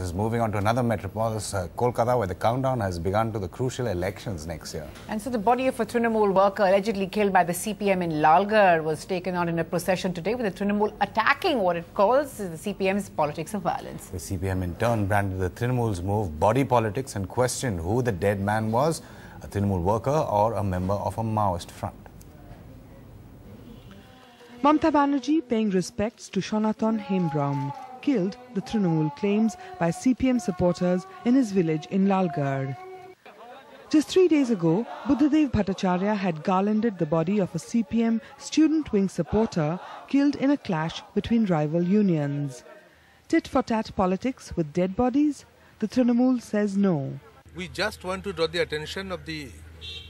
This is moving on to another metropolis, uh, Kolkata, where the countdown has begun to the crucial elections next year. And so the body of a Trinamool worker allegedly killed by the CPM in Lalgarh was taken out in a procession today with the Trinamool attacking what it calls the CPM's politics of violence. The CPM in turn branded the Trinamool's move body politics and questioned who the dead man was, a Trinamool worker or a member of a Maoist front. Mamata Banerjee paying respects to Sanatan Hembrom killed, the Trinamool claims, by CPM supporters in his village in Lalgarh. Just three days ago, Buddhadev Bhattacharya had garlanded the body of a CPM student wing supporter killed in a clash between rival unions. Tit for tat politics with dead bodies? The Trinamool says no. We just want to draw the attention of the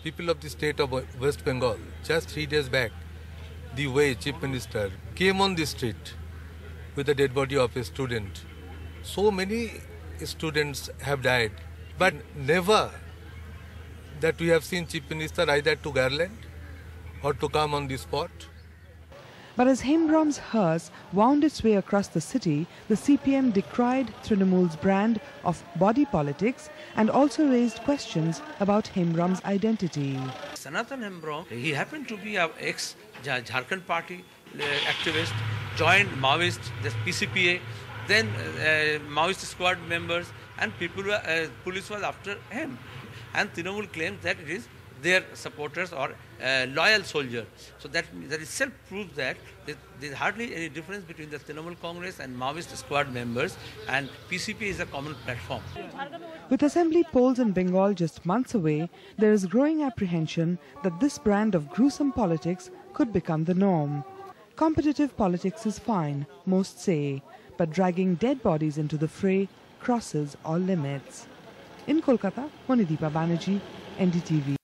people of the state of West Bengal. Just three days back, the way Chief Minister came on the street with the dead body of a student. So many students have died, but never that we have seen Chief Minister either to Garland or to come on the spot. But as Hembrom's hearse wound its way across the city, the CPM decried Trinamool's brand of body politics and also raised questions about Hembrom's identity. Sanatan Hembrom, he happened to be an ex-Jharkhand party uh, activist, joined Maoist, the PCPA, then uh, Maoist squad members and people were, uh, police was after him. And Trinamool claims that it is their supporters or uh, loyal soldiers. So that, that itself proves that there is hardly any difference between the Trinamool Congress and Maoist squad members and PCP is a common platform. With assembly polls in Bengal just months away, there is growing apprehension that this brand of gruesome politics could become the norm. Competitive politics is fine, most say, but dragging dead bodies into the fray crosses all limits. In Kolkata, Monideepa Banerjee, NDTV.